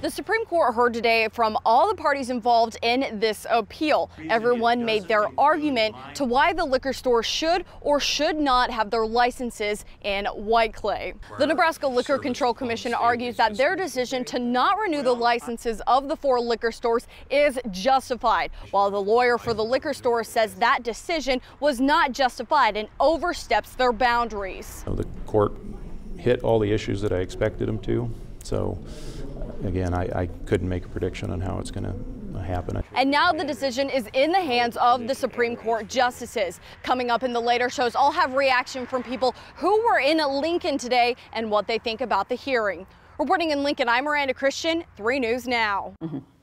The Supreme Court heard today from all the parties involved in this appeal. Everyone made their argument to why the liquor store should or should not have their licenses in Whiteclay. The Nebraska Liquor Control Commission argues that their decision to not renew the licenses of the four liquor stores is justified, while the lawyer for the liquor store says that decision was not justified and oversteps their boundaries. The court hit all the issues that I expected them to, so again, I, I couldn't make a prediction on how it's going to happen. And now the decision is in the hands of the Supreme Court justices. Coming up in the later shows, I'll have reaction from people who were in Lincoln today and what they think about the hearing. Reporting in Lincoln, I'm Miranda Christian, 3 News Now. Mm -hmm.